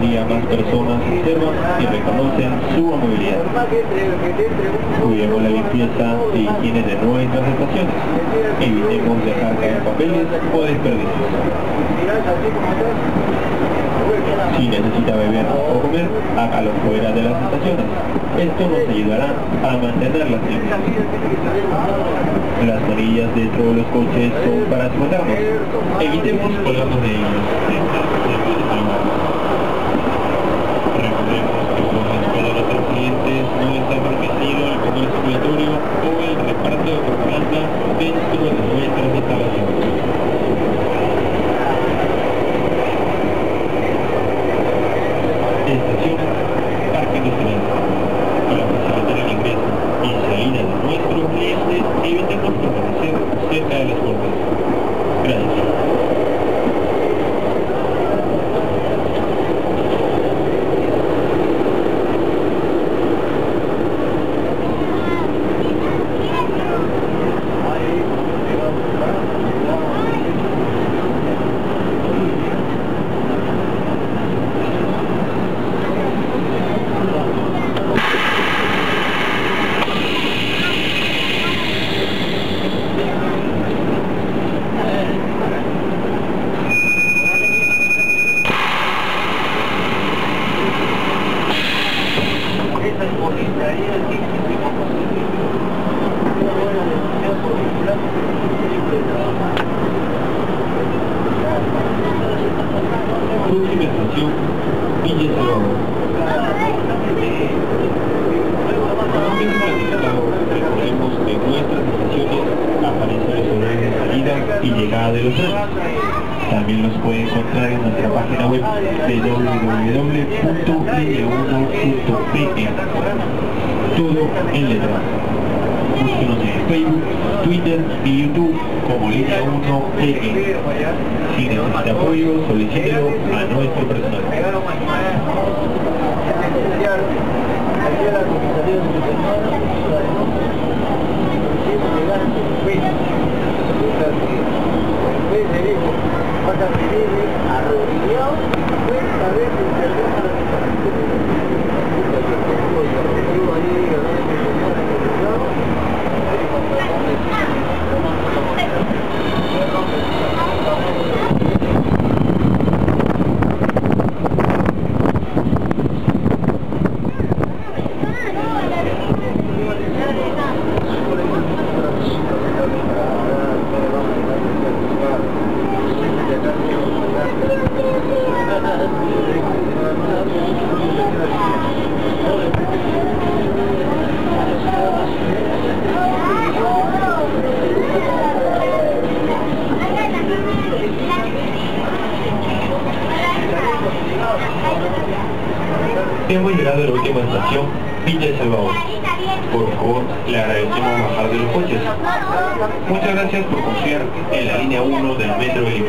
más personas observan y reconocen su amabilidad. Cuidemos la limpieza e higiene de nuestras estaciones. Evitemos dejar caer papeles o desperdicios. Si necesita beber o comer, hágalo fuera de las estaciones. Esto nos ayudará a mantenerlas limpias. Las varillas dentro de los coches son para escondernos. Evitemos colgarnos de ellos. Salvador. Como planificado, recordemos que en nuestras estaciones aparecen los horarios de salida y llegada de los trenes. También los puede encontrar en nuestra página web www.linea1.pe Todo en letra. Búsquenos en Facebook, Twitter y YouTube como Línea 1 PE. Si necesita apoyo, solicítelo a nuestro personal. Hemos llegado a la última estación, Villa de Salvador. Por favor, le agradecemos bajar de los coches. Muchas gracias por confiar en la línea 1 del Metro de Lima.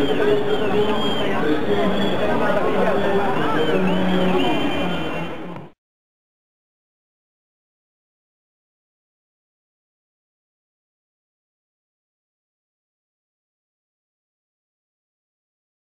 Gracias.